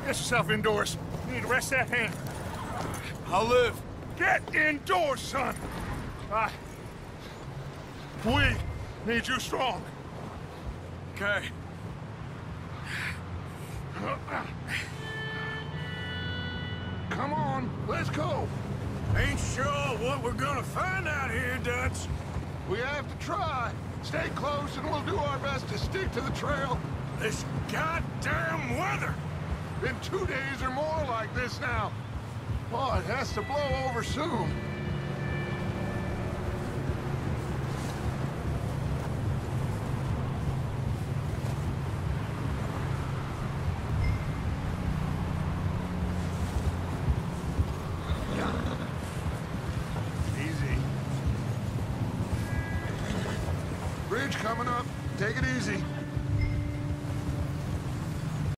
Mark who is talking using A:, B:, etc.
A: get yourself indoors. You need to rest that hand.
B: I'll live.
A: Get indoors, son. I... We need you strong.
B: Okay.
A: Come on, let's go.
B: Ain't sure what we're gonna find out here, Dutch.
A: We have to try. Stay close and we'll do our best to stick to the trail.
B: This goddamn weather.
A: Been two days or more like this now. Oh, it has to blow over soon. Easy. Bridge coming up. Take it easy.